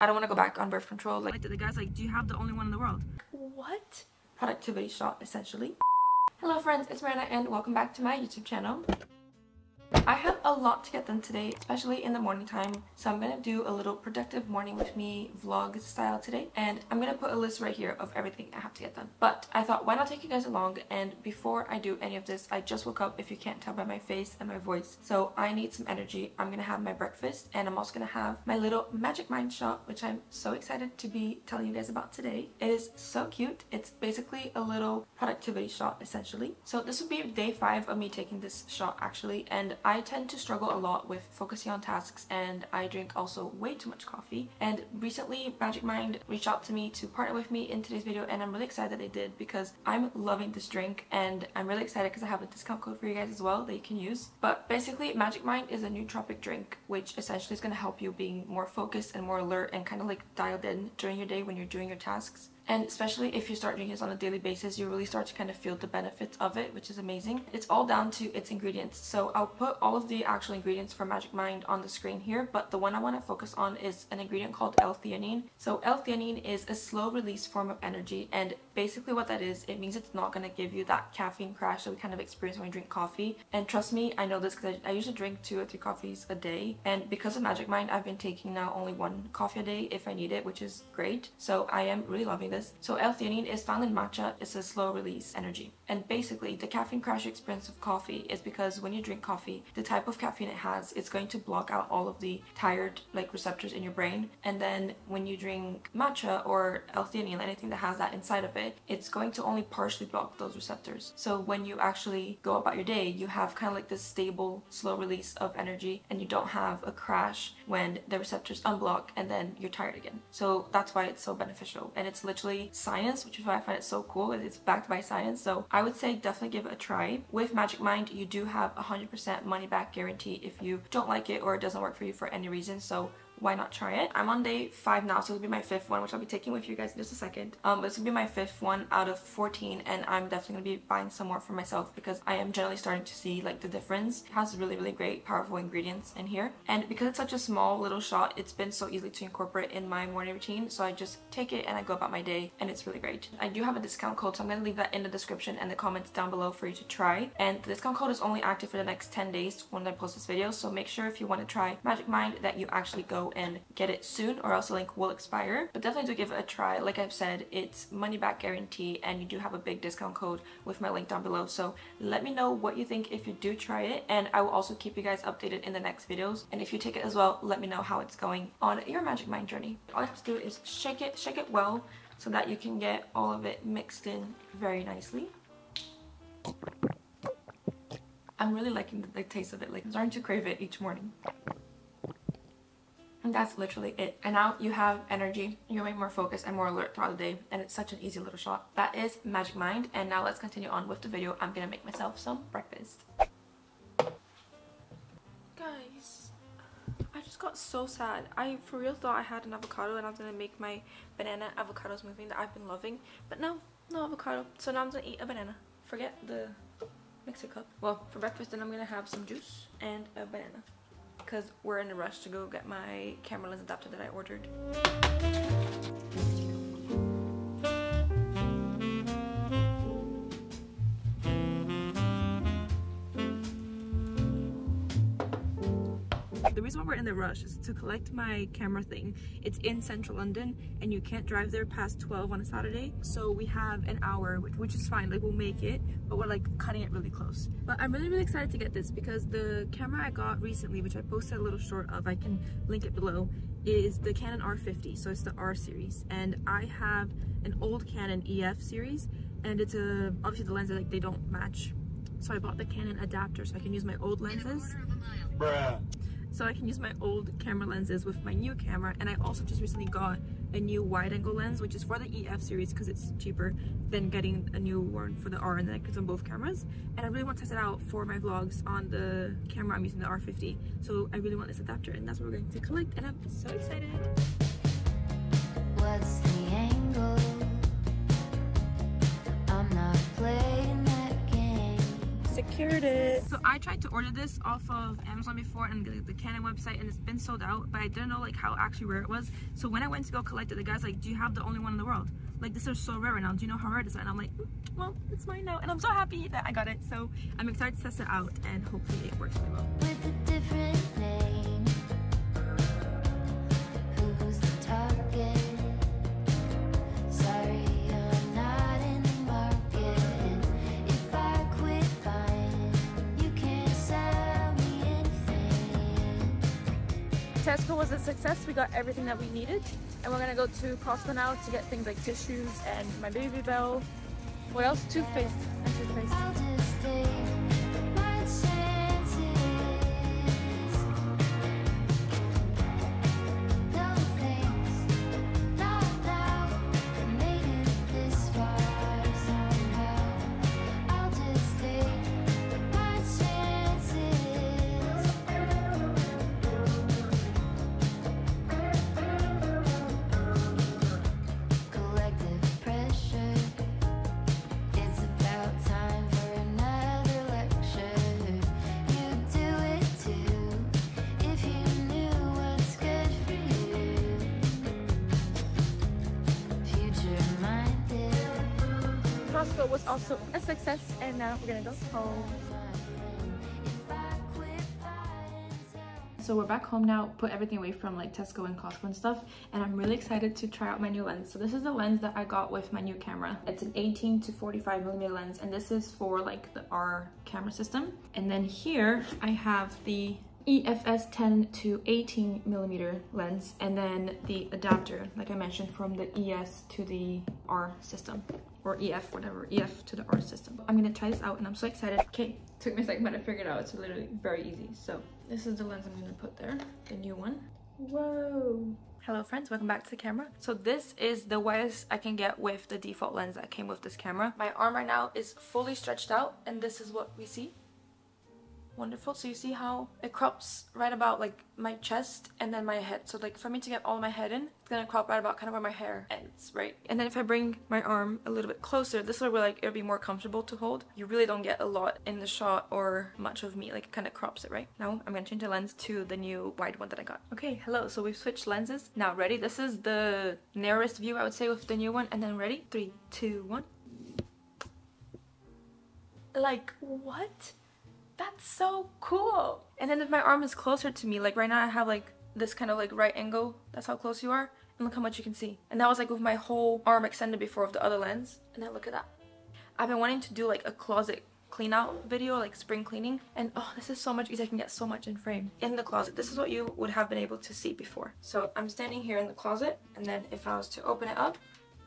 I don't want to go back on birth control. Like the guy's like, do you have the only one in the world? What? Productivity shot, essentially. Hello friends, it's Marianna and welcome back to my YouTube channel. I have a lot to get done today, especially in the morning time. So I'm going to do a little productive morning with me vlog style today. And I'm going to put a list right here of everything I have to get done. But I thought, why not take you guys along? And before I do any of this, I just woke up if you can't tell by my face and my voice. So I need some energy. I'm going to have my breakfast and I'm also going to have my little Magic Mind shot, which I'm so excited to be telling you guys about today. It is so cute. It's basically a little productivity shot, essentially. So this would be day five of me taking this shot, actually. And I tend to struggle a lot with focusing on tasks and I drink also way too much coffee. And recently Magic Mind reached out to me to partner with me in today's video and I'm really excited that they did because I'm loving this drink and I'm really excited because I have a discount code for you guys as well that you can use. But basically Magic Mind is a nootropic drink which essentially is going to help you being more focused and more alert and kind of like dialed in during your day when you're doing your tasks. And especially if you start doing this on a daily basis, you really start to kind of feel the benefits of it, which is amazing. It's all down to its ingredients. So I'll put all of the actual ingredients for Magic Mind on the screen here, but the one I want to focus on is an ingredient called L-theanine. So L-theanine is a slow release form of energy, and basically what that is, it means it's not going to give you that caffeine crash that we kind of experience when we drink coffee. And trust me, I know this because I, I usually drink two or three coffees a day, and because of Magic Mind, I've been taking now only one coffee a day if I need it, which is great. So I am really loving this this. So L-theanine is found in matcha. It's a slow release energy. And basically, the caffeine crash experience of coffee is because when you drink coffee, the type of caffeine it has, it's going to block out all of the tired like receptors in your brain. And then when you drink matcha or L-theanine, anything that has that inside of it, it's going to only partially block those receptors. So when you actually go about your day, you have kind of like this stable, slow release of energy and you don't have a crash when the receptors unblock and then you're tired again. So that's why it's so beneficial. And it's literally actually science, which is why I find it so cool. Is it's backed by science, so I would say definitely give it a try. With Magic Mind, you do have a 100% money back guarantee if you don't like it or it doesn't work for you for any reason. So why not try it? I'm on day five now, so it'll be my fifth one, which I'll be taking with you guys in just a second. Um, this will be my fifth one out of 14, and I'm definitely gonna be buying some more for myself because I am generally starting to see like the difference. It has really, really great, powerful ingredients in here, and because it's such a small little shot, it's been so easy to incorporate in my morning routine. So I just take it and I go about my day, and it's really great. I do have a discount code, so I'm gonna leave that in the description and the comments down below for you to try. And the discount code is only active for the next 10 days when I post this video. So make sure if you want to try Magic Mind that you actually go and get it soon or else the link will expire. But definitely do give it a try. Like I've said, it's money back guarantee and you do have a big discount code with my link down below. So let me know what you think if you do try it and I will also keep you guys updated in the next videos. And if you take it as well, let me know how it's going on your Magic Mind journey. All you have to do is shake it, shake it well so that you can get all of it mixed in very nicely. I'm really liking the, the taste of it. Like I'm starting to crave it each morning. And that's literally it. And now you have energy, you're way more focused and more alert throughout the day. And it's such an easy little shot. That is Magic Mind. And now let's continue on with the video. I'm gonna make myself some breakfast. Guys, I just got so sad. I for real thought I had an avocado and I was gonna make my banana avocado smoothie that I've been loving. But no, no avocado. So now I'm gonna eat a banana. Forget the mixer cup. Well, for breakfast then I'm gonna have some juice and a banana because we're in a rush to go get my camera lens adapter that I ordered. The reason why we're in the rush is to collect my camera thing. It's in central London and you can't drive there past 12 on a Saturday. So we have an hour, which, which is fine, like we'll make it, but we're like cutting it really close. But I'm really, really excited to get this because the camera I got recently, which I posted a little short of, I can link it below, is the Canon R50. So it's the R series. And I have an old Canon EF series and it's a, obviously the lenses, like they don't match. So I bought the Canon adapter so I can use my old lenses. Bruh so I can use my old camera lenses with my new camera and I also just recently got a new wide angle lens which is for the EF series because it's cheaper than getting a new one for the R and then goes on both cameras and I really want to test it out for my vlogs on the camera I'm using the R50 so I really want this adapter and that's what we're going to collect and I'm so excited. I'm not playing that game. secured it. So I tried to order this off of Amazon before and the, the Canon website and it's been sold out, but I didn't know like how actually rare it was. So when I went to go collect it, the guy's like, do you have the only one in the world? Like this is so rare right now. Do you know how rare it is? And I'm like, mm, well, it's mine now. And I'm so happy that I got it. So I'm excited to test it out and hopefully it works really well. Tesco was a success. We got everything that we needed. And we're gonna go to Costco now to get things like tissues and my Babybel. What else? Toothpaste and toothpaste. Costco was also a success and now we're gonna go home. So we're back home now, put everything away from like Tesco and Costco and stuff and I'm really excited to try out my new lens. So this is the lens that I got with my new camera. It's an 18 to 45 millimeter lens and this is for like the R camera system. And then here I have the EFS 10 to 18 millimeter lens and then the adapter like I mentioned from the ES to the R system or EF, whatever, EF to the R system. I'm gonna try this out and I'm so excited. Okay, took me a second but I figured it out. It's literally very easy. So this is the lens I'm gonna put there, the new one. Whoa. Hello friends, welcome back to the camera. So this is the widest I can get with the default lens that came with this camera. My arm right now is fully stretched out and this is what we see wonderful. So you see how it crops right about like my chest and then my head. So like for me to get all my head in, it's gonna crop right about kind of where my hair ends, right? And then if I bring my arm a little bit closer, this is where like it'll be more comfortable to hold. You really don't get a lot in the shot or much of me, like it kind of crops it, right? Now I'm gonna change the lens to the new wide one that I got. Okay, hello, so we've switched lenses. Now ready? This is the narrowest view I would say with the new one. And then ready? Three, two, one. Like, what? That's so cool. And then if my arm is closer to me, like right now I have like this kind of like right angle, that's how close you are. And look how much you can see. And that was like with my whole arm extended before of the other lens. And then look at that. I've been wanting to do like a closet clean out video like spring cleaning and oh this is so much easier I can get so much in frame in the closet this is what you would have been able to see before so I'm standing here in the closet and then if I was to open it up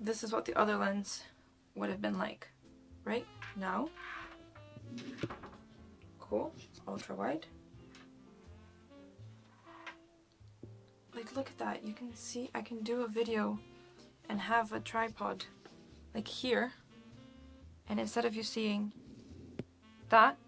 this is what the other lens would have been like right now cool. Ultra wide. Like look at that. You can see I can do a video and have a tripod like here and instead of you seeing that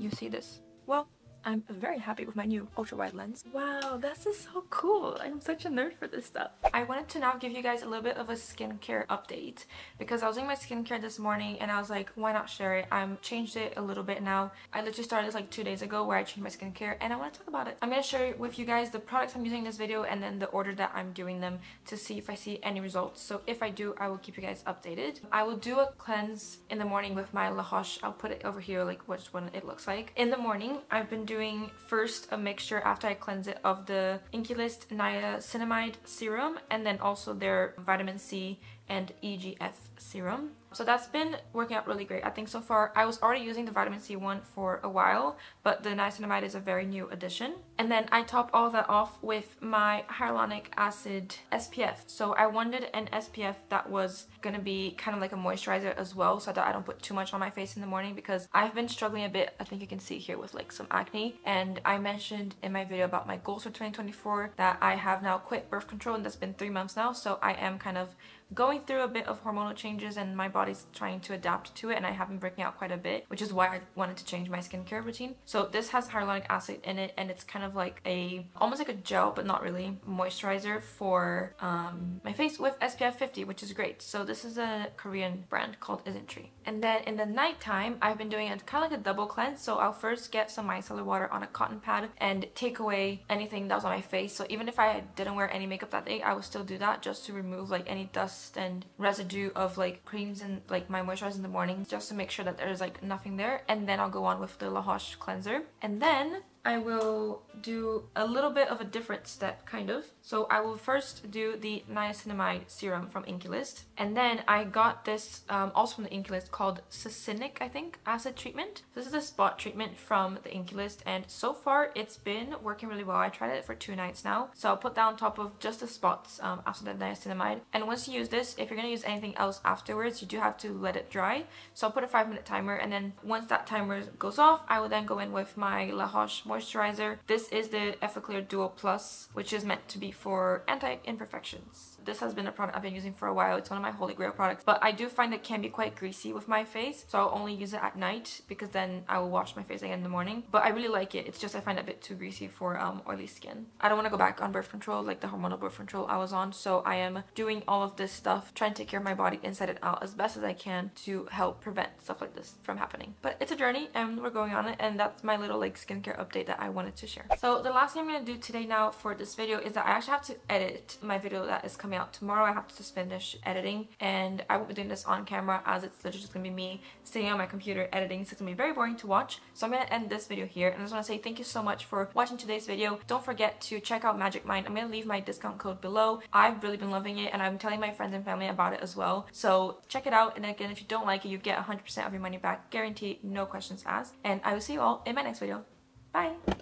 you see this. Well, I'm very happy with my new ultra wide lens. Wow, this is so cool. I'm such a nerd for this stuff. I wanted to now give you guys a little bit of a skincare update because I was doing my skincare this morning and I was like, why not share it? I changed it a little bit now. I literally started this like two days ago where I changed my skincare and I want to talk about it. I'm going to share with you guys the products I'm using in this video and then the order that I'm doing them to see if I see any results. So if I do, I will keep you guys updated. I will do a cleanse in the morning with my La Roche. I'll put it over here like which one it looks like. In the morning, I've been doing doing first a mixture after I cleanse it of the Inkey List Niacinamide Serum and then also their vitamin C and EGF serum. So that's been working out really great. I think so far, I was already using the vitamin C one for a while, but the niacinamide is a very new addition. And then I top all that off with my hyaluronic acid SPF. So I wanted an SPF that was gonna be kind of like a moisturizer as well so that I don't put too much on my face in the morning because I've been struggling a bit, I think you can see here with like some acne. And I mentioned in my video about my goals for 2024 that I have now quit birth control and that's been three months now. So I am kind of going through a bit of hormonal changes and my body body's trying to adapt to it and I have been breaking out quite a bit, which is why I wanted to change my skincare routine. So this has hyaluronic acid in it and it's kind of like a, almost like a gel, but not really, moisturizer for um, my face with SPF 50, which is great. So this is a Korean brand called Isntree. And then in the nighttime, I've been doing a kind of like a double cleanse. So I'll first get some micellar water on a cotton pad and take away anything that was on my face. So even if I didn't wear any makeup that day, I would still do that just to remove like any dust and residue of like creams and like my moisturizer in the morning just to make sure that there's like nothing there. And then I'll go on with the La Roche cleanser. And then I will do a little bit of a different step, kind of. So I will first do the niacinamide serum from Inkey List. And then I got this um, also from the Inkey List called Succinic, I think, acid treatment. This is a spot treatment from the Inkey List. And so far, it's been working really well. I tried it for two nights now. So I'll put that on top of just the spots um, after the niacinamide. And once you use this, if you're going to use anything else afterwards, you do have to let it dry. So I'll put a five minute timer. And then once that timer goes off, I will then go in with my La Roche moisturizer. This is the Effaclar Duo Plus, which is meant to be for anti-imperfections. This has been a product I've been using for a while. It's one of my holy grail products, but I do find it can be quite greasy with my face, so I'll only use it at night because then I will wash my face again in the morning. But I really like it. It's just I find it a bit too greasy for um, oily skin. I don't want to go back on birth control, like the hormonal birth control I was on, so I am doing all of this stuff, trying to take care of my body inside and out as best as I can to help prevent stuff like this from happening. But it's a journey and we're going on it, and that's my little like skincare update that I wanted to share. So the last thing I'm going to do today now for this video is that I actually have to edit my video that is coming out tomorrow. I have to just finish editing and I won't be doing this on camera as it's literally just to be me sitting on my computer editing so it's to be very boring to watch. So I'm to end this video here and I just want to say thank you so much for watching today's video. Don't forget to check out Magic Mind. I'm to leave my discount code below. I've really been loving it and I'm telling my friends and family about it as well. So check it out and again if you don't like it you get 100% of your money back guaranteed no questions asked and I will see you all in my next video. Bye!